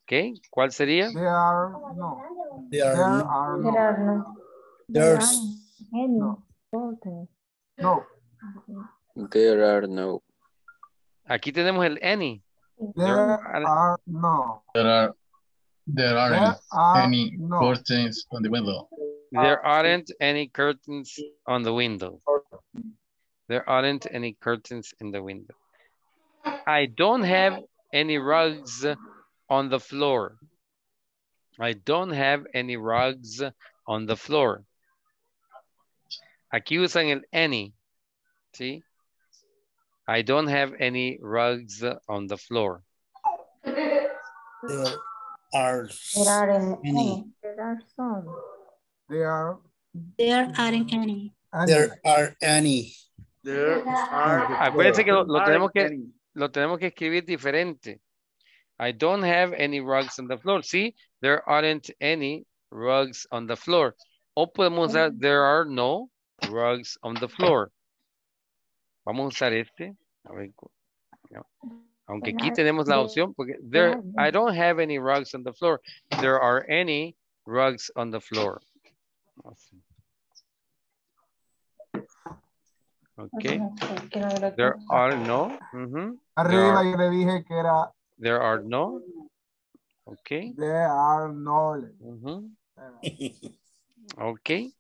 Okay. ¿Cuál sería? There are no. There There are no- There are no. There's Any No. curtains. No. There are no. Aquí tenemos el any. There are no. There are there aren't There are any no. curtains on the window. There aren't any curtains on the window. There aren't any curtains in the window. I don't have any rugs on the floor. I don't have any rugs on the floor. Aquí usan el any, ¿sí? I don't have any rugs on the floor. there are There aren't any. any. There are some. There are There aren't any. any. There are any. There are. Acuérdense que lo, lo tenemos que any. lo tenemos que escribir diferente. I don't have any rugs on the floor. See, there aren't any rugs on the floor. O podemos usar, there are no rugs on the floor. Vamos a usar este. A ver, cu- no. Aunque aquí tenemos la opción, porque there, I don't have any rugs on the floor. There are any rugs on the floor. Okay, there are no. Arriba are- yo le dije que era There are no. Okay. there are no. ujú. Ok.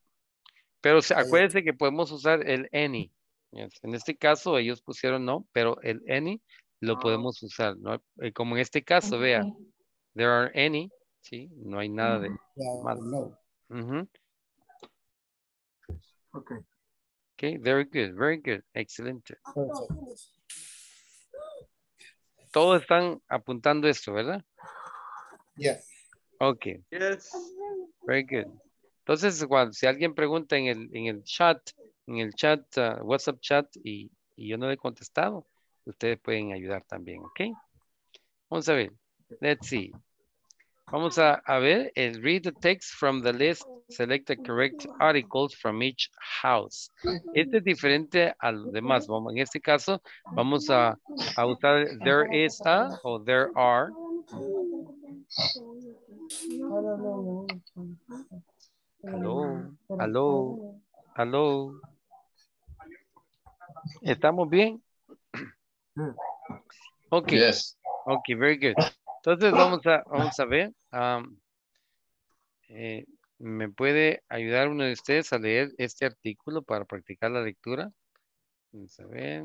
Pero se- acuérdense que podemos usar el any. Yes, En este caso ellos pusieron no, pero el any lo Ah. podemos usar, ¿no? Eh, Como en este caso, vea, there are any, ¿sí? No hay nada de There are Mal. no. Okay. Okay, very good, very good. Excelente. Todos están apuntando esto, ¿verdad? Yeah. Ok, Yes. very good. Entonces, cuando, si alguien pregunta en el, en el chat, en el chat, uh, WhatsApp chat, y, y yo no le he contestado, ustedes pueden ayudar también, ¿ok? Vamos a ver. Let's see. Vamos a, a ver, el read the text from the list, select the correct articles from each house. Este es diferente a los demás. Vamos, en este caso, vamos a, a usar there is a o there are. Aló, aló, aló. ¿Estamos bien? Ok. Yes. Ok, very good. Entonces vamos a, vamos a ver. am, eh, ¿Me puede ayudar uno de ustedes a leer este artículo para practicar la lectura? Vamos a ver.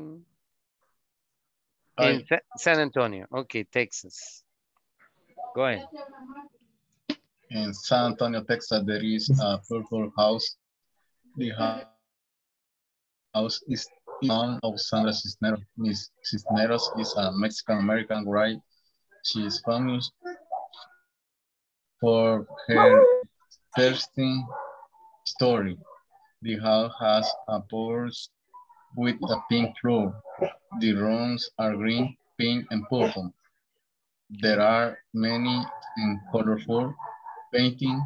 En. Sa- San Antonio. Ok, Texas. Go ahead. In San Antonio, Texas, there is a purple house. The house is known of Sandra Cisneros. Miss Cisneros is a Mexican-American writer. She is famous for her interesting story. The house has a porch with a pink floor. The rooms are green, pink, and purple. There are many and colorful painting.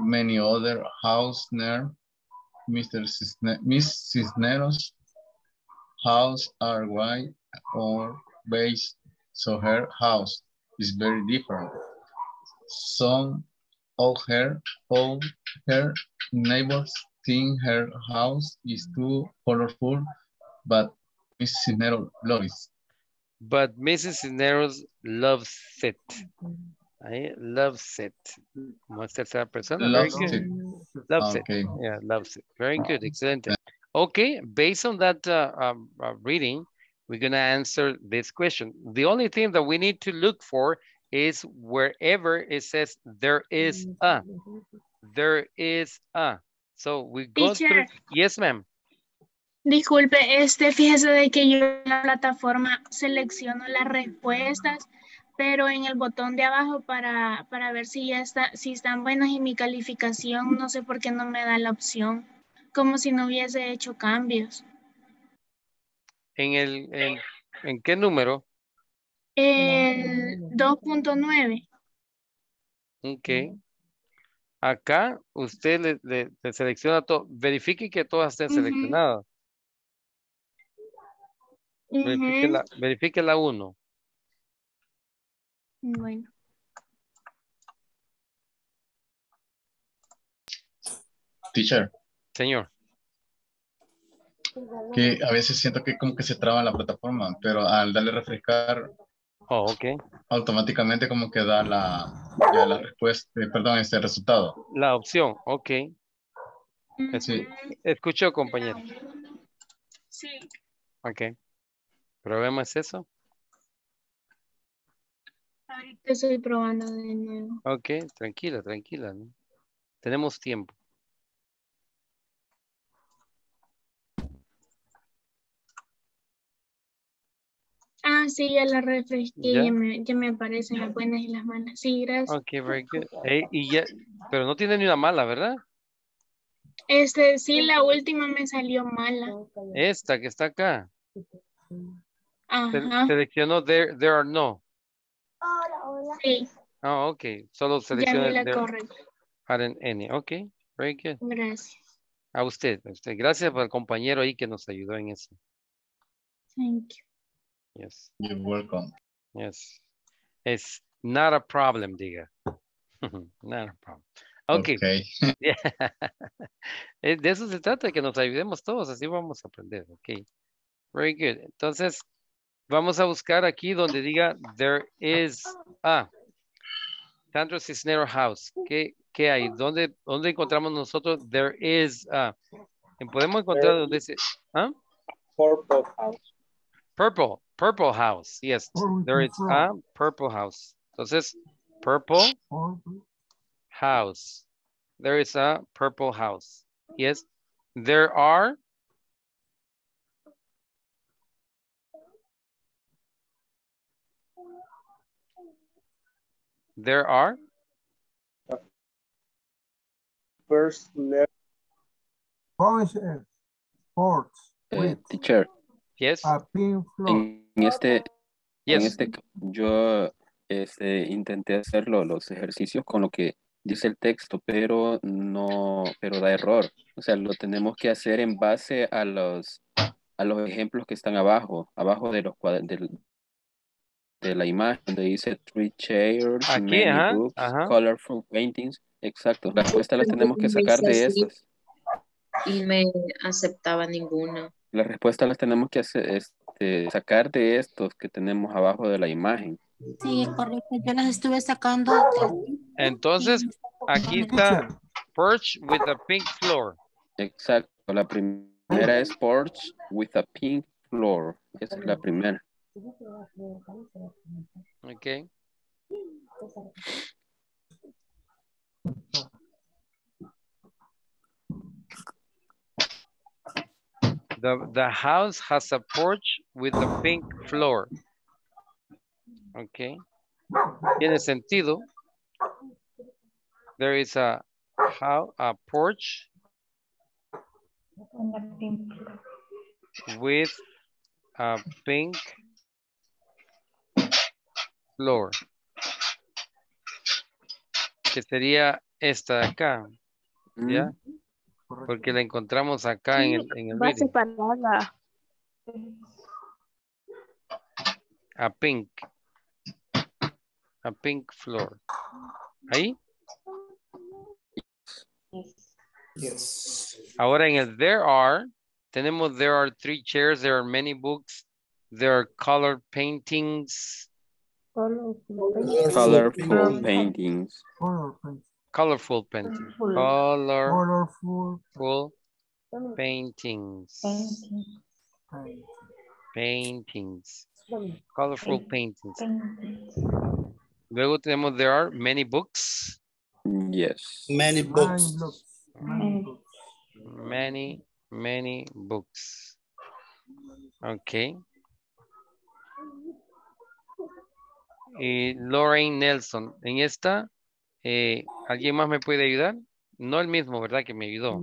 Many other house near Mr. Cisne Miss Cisneros house are white or beige, so her house is very different. Some of her of her neighbors think her house is too colorful, but Miss Cisneros loves. But Mrs. Cisneros loves it. Ahí, loves it. Como es tercera persona. Very Loves it. Loves Okay. it. Yeah, loves it. Very good. Excellent. Okay, based on that uh, um, uh, reading, we're going to answer this question. The only thing that we need to look for is wherever it says there is a. There is a. So we go through. Teacher. Yes, ma'am. Disculpe, este, fíjese de que yo en la plataforma selecciono las respuestas, pero en el botón de abajo para, para ver si ya está, si están buenas y mi calificación, no sé por qué no me da la opción, como si no hubiese hecho cambios. En el, en, ¿en qué número? El 2.9, Ok. Acá usted le, le- le selecciona todo. Verifique que todas estén Ujú. seleccionadas. Verifique Ujú. la, verifique la 1. Bueno, Teacher, Señor. que a veces siento que como que se traba la plataforma, pero al darle refrescar Oh, automáticamente como que da la, ya la respuesta, eh, perdón, este resultado. La opción, ok. Sí. Escuchó, compañero. sí, Ok. Probemos eso. Ahorita estoy probando de nuevo. Ok, tranquila, tranquila. ¿no? Tenemos tiempo. Ah, sí, ya la refresqué, ¿Ya? ya, me, ya me aparecen las buenas y las malas. Sí, gracias. Ok, very good. Y ya, pero no tiene ni una mala, ¿verdad? Este, sí, la última me salió mala. Esta que está acá. Se- Ajá. seleccionó there, there are no. Sí, Ah, ok. Solo ya selecciona la there correcta. aren't any. Ok, very good. Gracias. A usted, a usted. Gracias por el compañero ahí que nos ayudó en eso. Thank you. Yes, You're welcome. yes. It's not a problem, diga. not a problem. Ok. Okay. Yeah. Eh, De eso se trata, que nos ayudemos todos, así vamos a aprender. Ok. Very good. Entonces, vamos a buscar aquí donde diga there is a Sandra Cisneros House. ¿Qué, qué hay? ¿Dónde, ¿Dónde encontramos nosotros there is a? Podemos encontrar There donde dice, ¿ah? Purple house. Purple, purple house. Yes, there is a purple house. Entonces, purple house. There is a purple house. Yes. There are There are First. Bunches. Sports. Eh, teacher, Yes. a pink floor. en este, en Yes. este, ca- yo este, intenté hacer lo- los ejercicios con lo que dice el texto, pero no, pero da error. O sea, lo tenemos que hacer en base a los, a los ejemplos que están abajo, abajo de los del- de la imagen, donde dice three chairs, Aquí, many ajá, books, ajá. colorful paintings. Exacto, las respuestas las tenemos que sacar de estas. Y me aceptaba ninguna. Las respuestas las tenemos que hacer, este, sacar de estos que tenemos abajo de la imagen. Sí, correcto. Yo las estuve sacando. de- Entonces, aquí está perch with a pink floor. Exacto, la primera es porch with a pink floor. Esa es la primera. Okay. The, the house has a porch with a pink floor. Okay. Tiene sentido. There is a, how, a porch with a pink floor. Que sería esta de acá, ¿ya? Porque la encontramos acá en el, en el Va separada. A pink. A pink floor. ¿Ahí? Yes. Ahora en el there are, tenemos there are three chairs, there are many books, there are colored paintings, Colorful paintings. Color paint. colorful paintings, Colorful colorful paintings, paint. paintings, colorful paintings. Luego tenemos there are many books, Yes. Many Many books. books. Many books. many, many books. Okay. Y Lorraine Nelson, en esta, eh, ¿alguien más me puede ayudar? No el mismo, ¿verdad? Que me ayudó.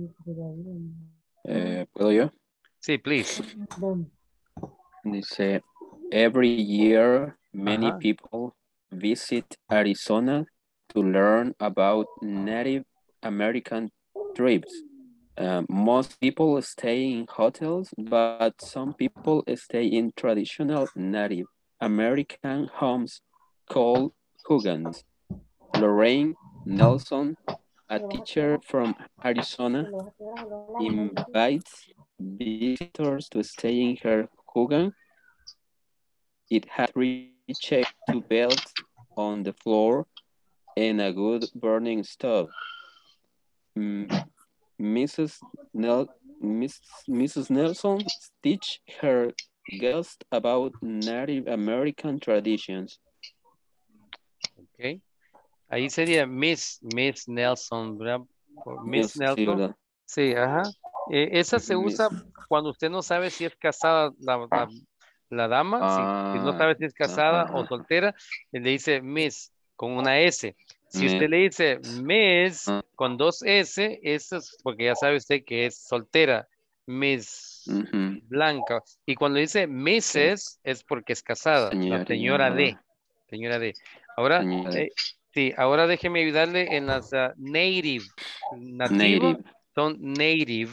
Eh, ¿Puedo yo? Sí, please. Dice, every year many Ajá. people visit Arizona to learn about Native American tribes. Uh, most people stay in hotels, but some people stay in traditional Native American homes called hugans. Lorraine Nelson, a teacher from Arizona, invites visitors to stay in her hugan. It had three chairs, two beds on the floor, and a good burning stove. Mrs. Nel Mrs. Nelson teach her guests about Native American traditions. Ok. Ahí sería Miss, Miss Nelson, ¿verdad? Miss Sí, Nelson. ¿verdad? Sí, ajá. Eh, esa se usa cuando usted no sabe si es casada la, la- la dama, si, si no Ah, sabe si es casada ajá, o soltera, le dice Miss con una S. Si Miss. usted le dice Miss Ah. con dos S, eso es porque ya sabe usted que es soltera. Miss Ujú. Blanca. Y cuando dice Mrs. es porque es casada. La señora D. Señora D. Ahora, eh, sí, ahora déjeme ayudarle en las ah, native. Nativa Native son native.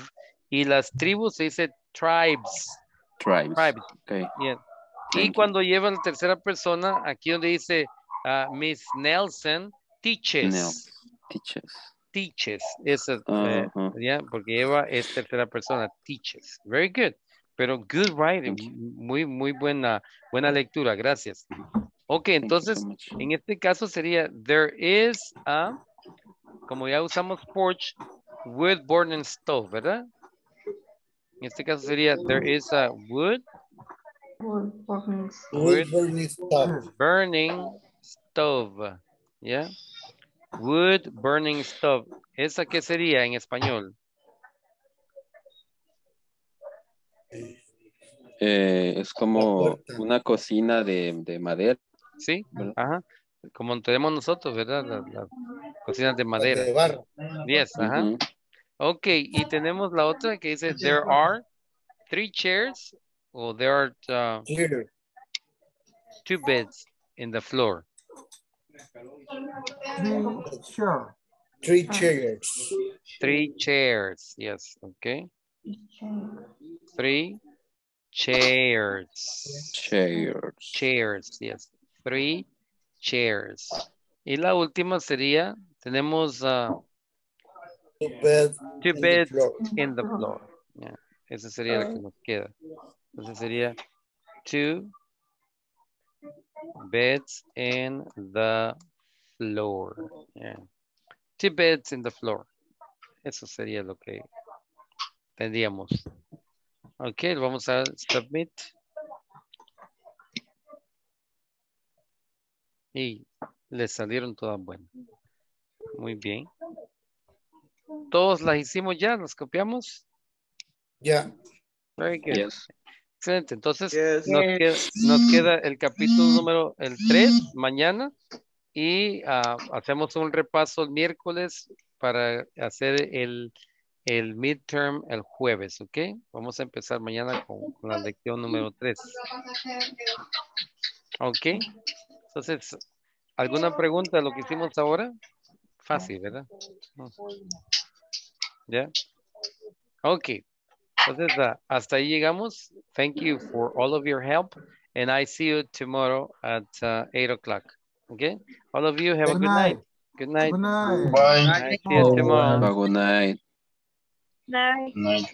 Y las tribus se dice tribes. tribes. Tribes. Okay. yeah. Y you. cuando lleva la tercera persona, aquí donde dice ah, Miss Nelson, teaches. Nel, teachers. Teaches. Eso, eh, Ajá. ya, porque lleva es tercera persona, teaches. Very good. Pero good writing, muy, muy buena, buena lectura, gracias. Ok, entonces, so en este caso sería, there is a, como ya usamos porch, wood burning stove, ¿verdad? En este caso sería, there is a wood Wood Wood. burning stove. burning stove, ¿ya? Wood burning stove. ¿Esa qué sería en español? Eh, es como una cocina de, de madera. Sí, ajá. Como tenemos nosotros, ¿verdad? Las, las cocinas de madera. De barro. Yes, ajá. Ujú. Ok, y tenemos la otra que dice, there are three chairs or there are uh, two beds in the floor. Sure. Three chairs. Three chairs, yes, okay. Three chairs. Chairs. Chairs, yes. Three chairs. Y la última sería, tenemos uh, Two beds. two in the beds floor. in the floor. Yeah, esa sería la que nos queda. Entonces sería two beds in the floor. Yeah. Two beds in the floor. Eso sería lo que tendríamos. Ok, vamos a submit. Y le salieron todas buenas. Muy bien. Todos las hicimos ya, las copiamos. Ya. Very good. Yes. Excelente. Entonces, Yes. nos, queda, nos queda el capítulo número el 3 mañana y ah, hacemos un repaso el miércoles para hacer el, el midterm el jueves, ¿ok? Vamos a empezar mañana con, con la lección número 3. ¿Ok? Entonces, ¿alguna pregunta de lo que hicimos ahora? Fácil, ¿verdad? ¿Ya? Ok. Entonces, ah, hasta ahí llegamos. Thank you for all of your help. And I see you tomorrow at uh, 8 o'clock. Okay? All of you have a Good good night. night. Good night. Good night. Bye. See you tomorrow. Good night. Night. Night.